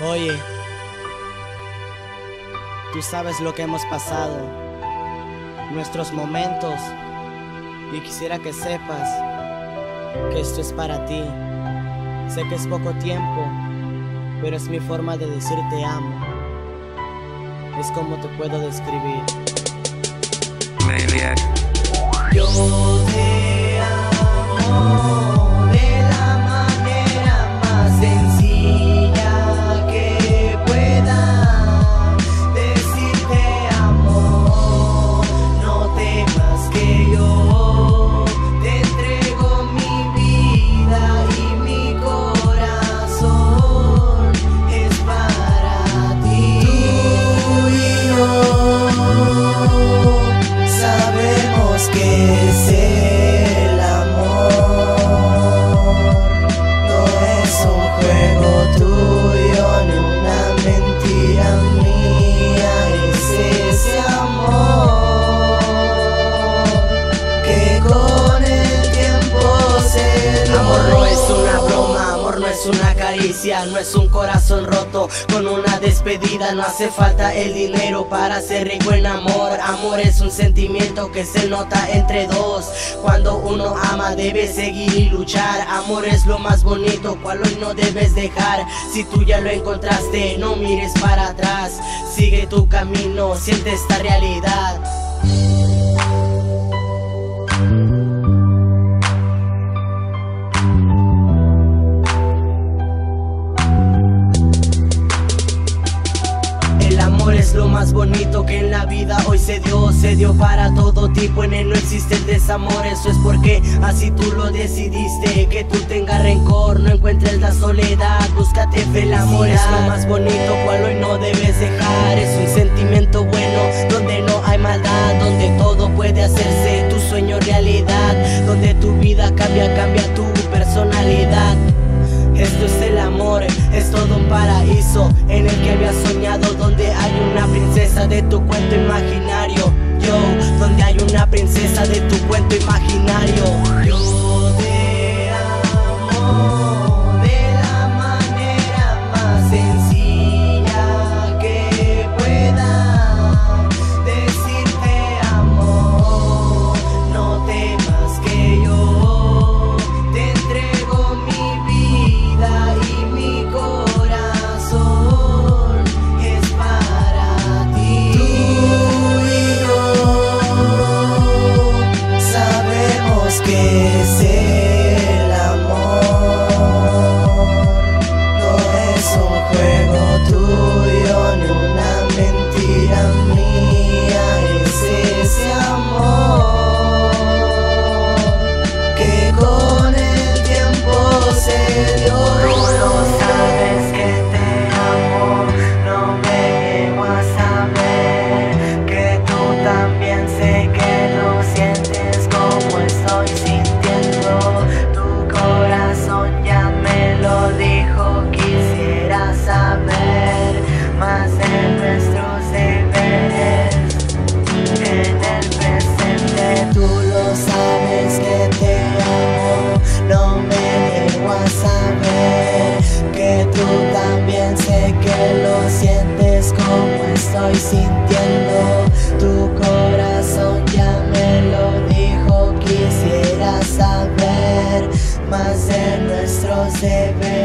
Oye, tú sabes lo que hemos pasado, nuestros momentos, y quisiera que sepas que esto es para ti. Sé que es poco tiempo, pero es mi forma de decir te amo. Es como te puedo describir. Maniac. Yo una caricia, no es un corazón roto con una despedida, no hace falta el dinero para ser rico en amor. Amor es un sentimiento que se nota entre dos. Cuando uno ama debe seguir y luchar. Amor es lo más bonito, cual hoy no debes dejar. Si tú ya lo encontraste, no mires para atrás. Sigue tu camino, siente esta realidad. Más bonito que en la vida. Hoy se dio, se dio para todo tipo, en él no existe el desamor, eso es porque así tú lo decidiste, que tú tengas rencor, no encuentres la soledad, búscate amor es lo más bonito, cual hoy no debes dejar, es un sentimiento bueno, donde no hay maldad, donde todo puede hacerse tu sueño realidad, donde tu vida cambia, cambia tu personalidad. Esto es el amor, es todo un paraíso en el que había soñado donde hay una princesa de tu cuento imaginario. Yo, donde hay una princesa de tu cuento imaginario. esquecer. Estoy sintiendo. Tu corazón ya me lo dijo quisiera saber más de nuestros deberes